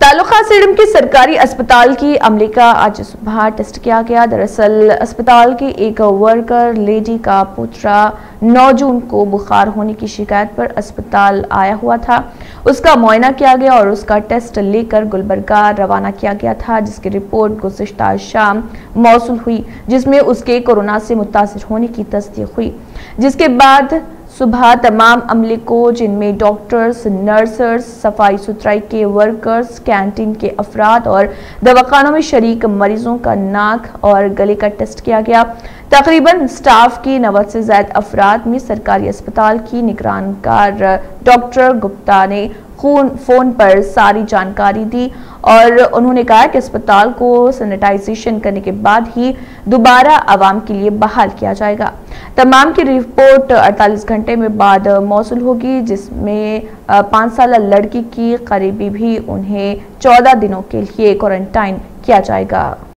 तालुका सीडम के सरकारी अस्पताल की अमले का आज सुबह टेस्ट किया गया। दरअसल अस्पताल के एक वर्कर, लेडी का पुत्रा 9 जून को बुखार होने की शिकायत पर अस्पताल आया हुआ था। उसका मुआयना किया गया और उसका टेस्ट लेकर गुलबर्गा रवाना किया गया था, जिसकी रिपोर्ट गुजशत शाम मौसू हुई, जिसमें उसके कोरोना से मुतासर होने की तस्दीक हुई, जिसके बाद सुबह तमाम अमले को, जिनमें डॉक्टर्स नर्सर्स सफ़ाई सुथराई के वर्कर्स कैंटीन के अफराद और दवाखानों में शरीक मरीजों का नाक और गले का टेस्ट किया गया। तकरीबन स्टाफ की नवद से ज़्यादा अफराद में सरकारी अस्पताल की निगरानकार डॉक्टर गुप्ता ने फ़ोन पर सारी जानकारी दी और उन्होंने कहा कि अस्पताल को सैनिटाइजेशन करने के बाद ही दोबारा आवाम के लिए बहाल किया जाएगा। तमाम की रिपोर्ट 48 घंटे में बाद मौसू होगी, जिसमें पाँच साल लड़की की करीबी भी उन्हें 14 दिनों के लिए क्वारंटाइन किया जाएगा।